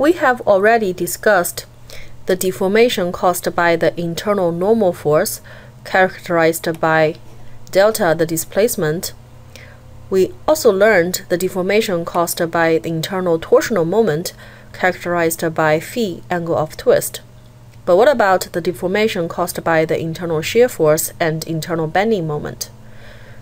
We have already discussed the deformation caused by the internal normal force, characterized by delta, the displacement. We also learned the deformation caused by the internal torsional moment, characterized by phi, angle of twist. But what about the deformation caused by the internal shear force and internal bending moment?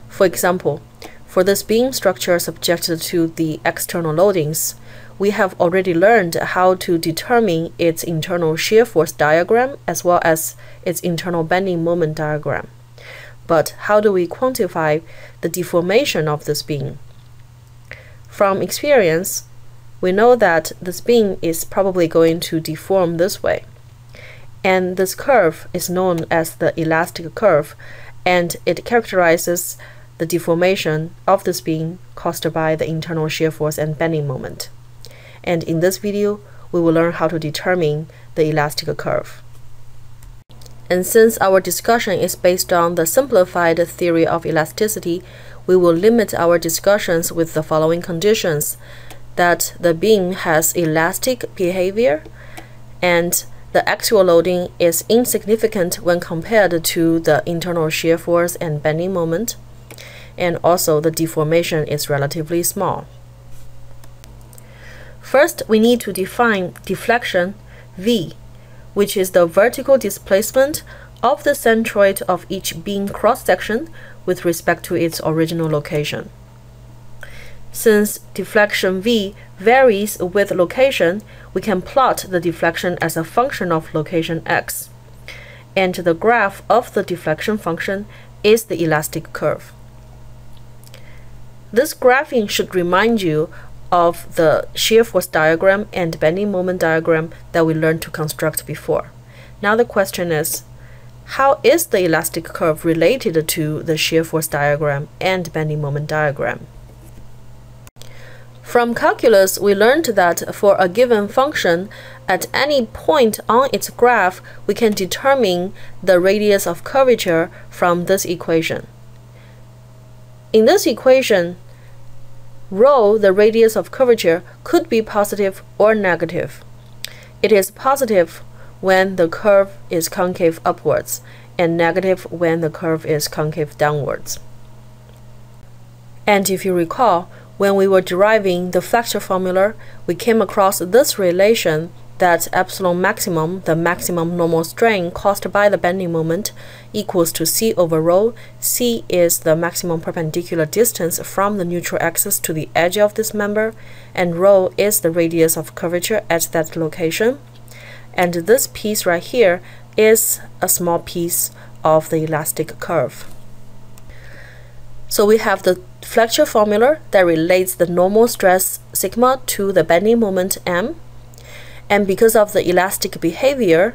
For example, for this beam structure subjected to the external loadings, we have already learned how to determine its internal shear force diagram as well as its internal bending moment diagram. But how do we quantify the deformation of this beam? From experience, we know that this beam is probably going to deform this way. And this curve is known as the elastic curve, and it characterizes the deformation of this beam caused by the internal shear force and bending moment and in this video, we will learn how to determine the elastic curve. And since our discussion is based on the simplified theory of elasticity, we will limit our discussions with the following conditions that the beam has elastic behavior and the actual loading is insignificant when compared to the internal shear force and bending moment, and also the deformation is relatively small. First, we need to define deflection V, which is the vertical displacement of the centroid of each beam cross-section with respect to its original location. Since deflection V varies with location, we can plot the deflection as a function of location x. And the graph of the deflection function is the elastic curve. This graphing should remind you of the shear force diagram and bending moment diagram that we learned to construct before. Now the question is, how is the elastic curve related to the shear force diagram and bending moment diagram? From calculus, we learned that for a given function, at any point on its graph, we can determine the radius of curvature from this equation. In this equation, Rho, the radius of curvature, could be positive or negative. It is positive when the curve is concave upwards and negative when the curve is concave downwards. And if you recall, when we were deriving the flexure formula, we came across this relation that epsilon maximum, the maximum normal strain caused by the bending moment, equals to c over rho. c is the maximum perpendicular distance from the neutral axis to the edge of this member, and rho is the radius of curvature at that location. And this piece right here is a small piece of the elastic curve. So we have the flexure formula that relates the normal stress sigma to the bending moment m and because of the elastic behavior,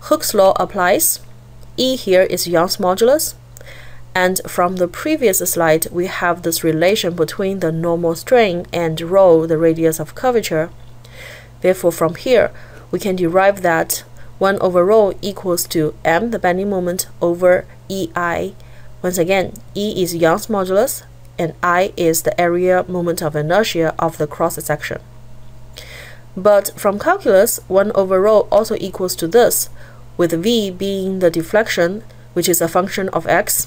Hooke's law applies. E here is Young's modulus. And from the previous slide, we have this relation between the normal strain and rho, the radius of curvature. Therefore, from here, we can derive that 1 over rho equals to m, the bending moment, over ei. Once again, E is Young's modulus, and I is the area moment of inertia of the cross section. But from calculus, 1 over rho also equals to this, with v being the deflection, which is a function of x.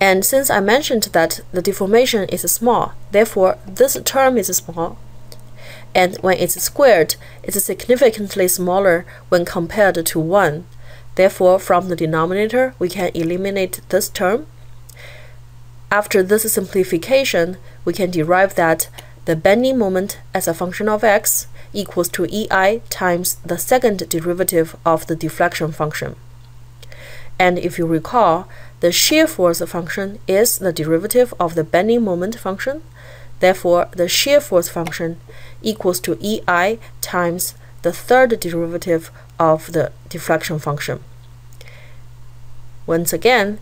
And since I mentioned that the deformation is small, therefore this term is small. And when it's squared, it's significantly smaller when compared to 1. Therefore, from the denominator, we can eliminate this term. After this simplification, we can derive that the bending moment as a function of x equals to ei times the second derivative of the deflection function. And if you recall, the shear force function is the derivative of the bending moment function. Therefore, the shear force function equals to ei times the third derivative of the deflection function. Once again,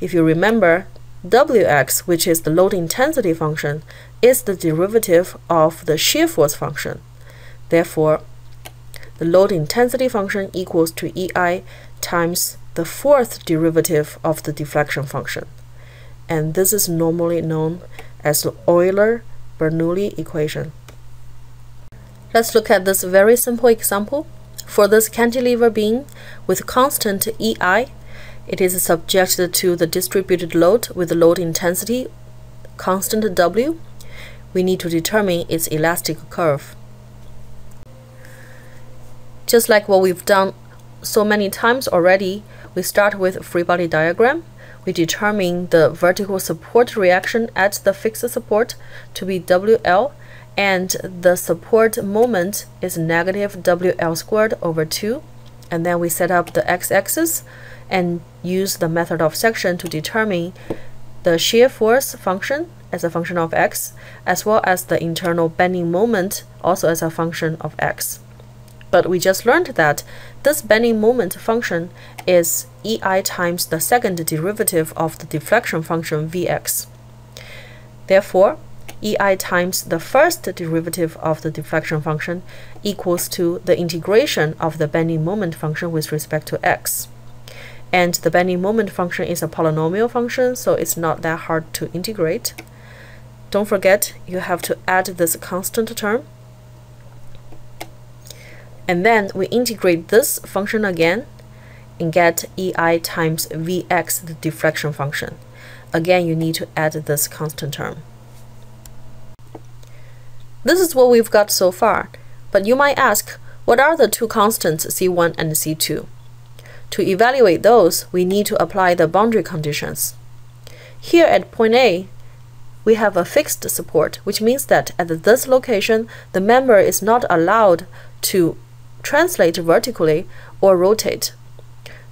if you remember, Wx, which is the load intensity function, is the derivative of the shear force function. Therefore, the load intensity function equals to EI times the fourth derivative of the deflection function. And this is normally known as the Euler-Bernoulli equation. Let's look at this very simple example. For this cantilever beam with constant EI, it is subjected to the distributed load with the load intensity constant W. We need to determine its elastic curve. Just like what we've done so many times already, we start with a free body diagram. We determine the vertical support reaction at the fixed support to be WL and the support moment is negative WL squared over 2 and then we set up the x-axis and use the method of section to determine the shear force function as a function of x as well as the internal bending moment also as a function of x. But we just learned that this bending moment function is ei times the second derivative of the deflection function vx. Therefore, ei times the first derivative of the deflection function equals to the integration of the bending moment function with respect to x. And the bending moment function is a polynomial function, so it's not that hard to integrate. Don't forget, you have to add this constant term. And then we integrate this function again and get ei times vx, the deflection function. Again, you need to add this constant term. This is what we've got so far, but you might ask, what are the two constants C1 and C2? To evaluate those, we need to apply the boundary conditions. Here at point A, we have a fixed support, which means that at this location, the member is not allowed to translate vertically or rotate.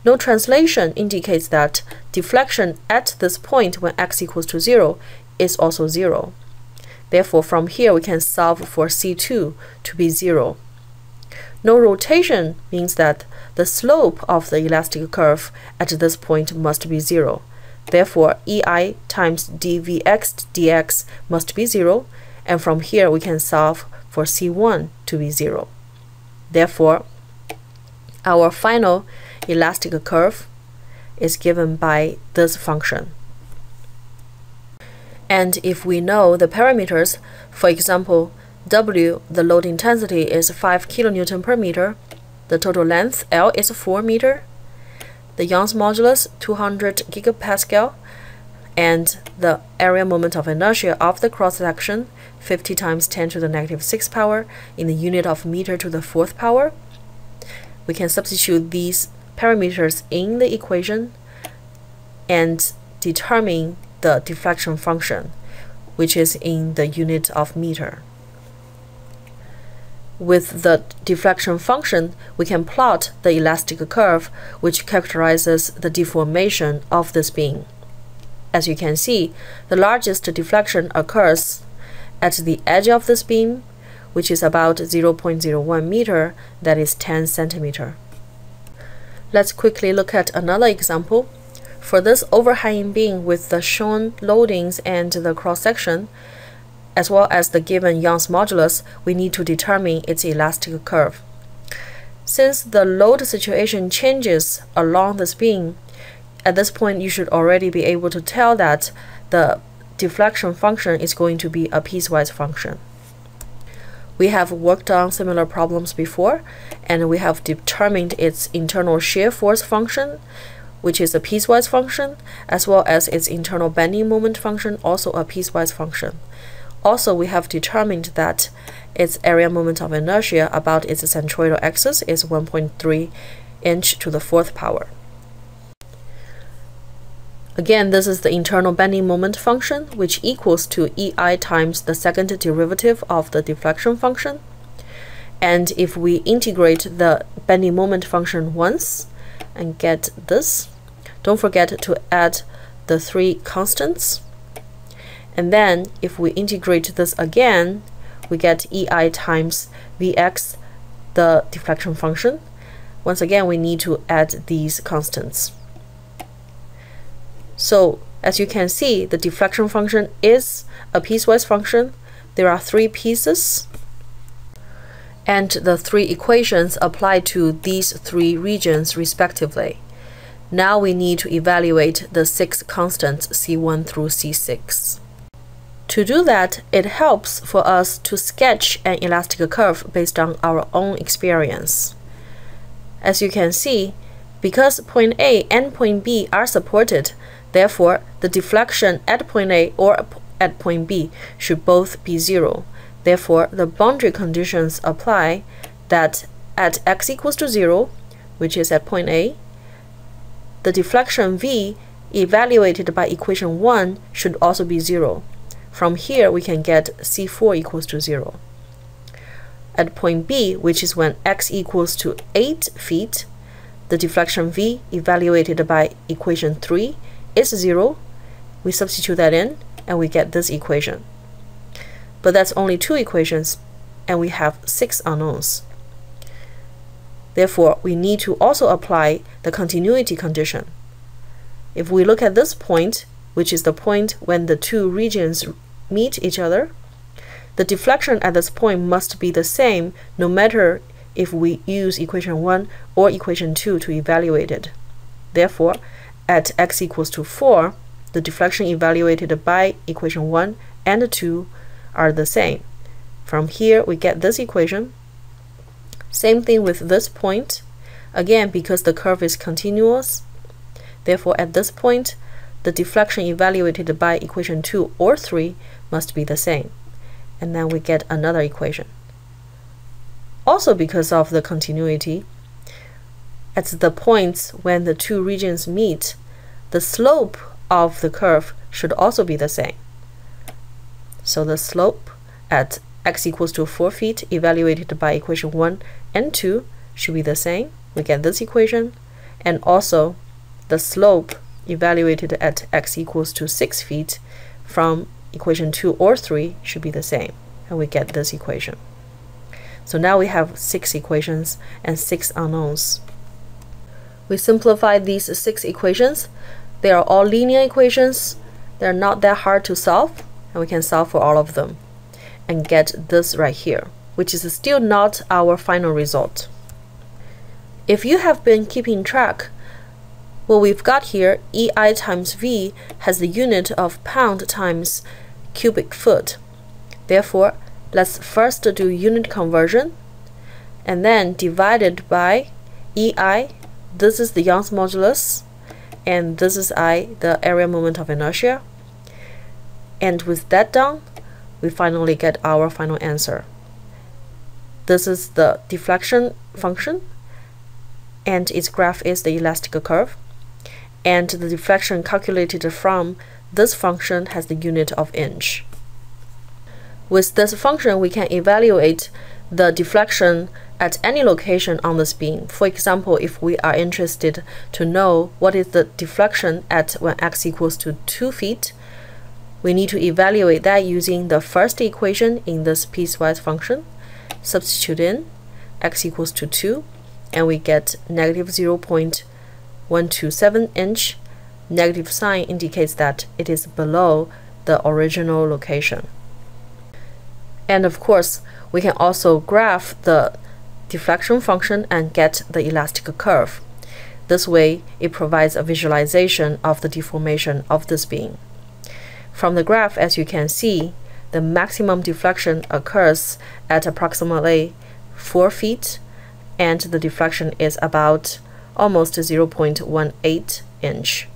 No translation indicates that deflection at this point when x equals to 0 is also 0. Therefore, from here we can solve for C2 to be 0. No rotation means that the slope of the elastic curve at this point must be 0. Therefore, EI times dVx dx must be 0, and from here we can solve for C1 to be 0. Therefore, our final elastic curve is given by this function. And if we know the parameters, for example, W, the load intensity is 5 kN per meter, the total length L is 4 meter, the Young's modulus 200 gigapascal, and the area moment of inertia of the cross section 50 times 10 to the negative 6 power in the unit of meter to the fourth power. We can substitute these parameters in the equation and determine the deflection function, which is in the unit of meter. With the deflection function, we can plot the elastic curve, which characterizes the deformation of this beam. As you can see, the largest deflection occurs at the edge of this beam, which is about 0.01 meter, that is 10 centimeter. Let's quickly look at another example. For this overhanging beam with the shown loadings and the cross-section, as well as the given Young's modulus, we need to determine its elastic curve. Since the load situation changes along this beam, at this point you should already be able to tell that the deflection function is going to be a piecewise function. We have worked on similar problems before, and we have determined its internal shear force function which is a piecewise function, as well as its internal bending moment function, also a piecewise function. Also, we have determined that its area moment of inertia about its centroidal axis is 1.3 inch to the fourth power. Again, this is the internal bending moment function, which equals to EI times the second derivative of the deflection function. And if we integrate the bending moment function once and get this, don't forget to add the three constants. And then if we integrate this again, we get EI times Vx, the deflection function. Once again, we need to add these constants. So as you can see, the deflection function is a piecewise function. There are three pieces and the three equations apply to these three regions respectively. Now we need to evaluate the six constants C1 through C6. To do that, it helps for us to sketch an elastic curve based on our own experience. As you can see, because point A and point B are supported, therefore the deflection at point A or at point B should both be zero. Therefore, the boundary conditions apply that at x equals to 0, which is at point A, the deflection v evaluated by equation 1 should also be 0. From here, we can get c4 equals to 0. At point B, which is when x equals to 8 feet, the deflection v evaluated by equation 3 is 0. We substitute that in, and we get this equation. But that's only two equations, and we have six unknowns. Therefore, we need to also apply the continuity condition. If we look at this point, which is the point when the two regions meet each other, the deflection at this point must be the same no matter if we use equation 1 or equation 2 to evaluate it. Therefore, at x equals to 4, the deflection evaluated by equation 1 and 2 are the same. From here, we get this equation same thing with this point. Again, because the curve is continuous, therefore at this point, the deflection evaluated by equation 2 or 3 must be the same. And then we get another equation. Also because of the continuity, at the points when the two regions meet, the slope of the curve should also be the same. So the slope at x equals to 4 feet evaluated by equation 1 and 2 should be the same. We get this equation. And also the slope evaluated at x equals to 6 feet from equation 2 or 3 should be the same. And we get this equation. So now we have six equations and six unknowns. We simplify these six equations. They are all linear equations. They're not that hard to solve, and we can solve for all of them and get this right here, which is still not our final result. If you have been keeping track, what we've got here, EI times V, has the unit of pound times cubic foot. Therefore, let's first do unit conversion, and then divided by EI, this is the Young's modulus, and this is I, the area moment of inertia. And with that done, we finally get our final answer. This is the deflection function, and its graph is the elastic curve. And the deflection calculated from this function has the unit of inch. With this function, we can evaluate the deflection at any location on the beam. For example, if we are interested to know what is the deflection at when x equals to 2 feet, we need to evaluate that using the first equation in this piecewise function. Substitute in x equals to 2, and we get negative 0.127 inch. Negative sign indicates that it is below the original location. And of course, we can also graph the deflection function and get the elastic curve. This way, it provides a visualization of the deformation of this beam. From the graph, as you can see, the maximum deflection occurs at approximately 4 feet, and the deflection is about almost 0.18 inch.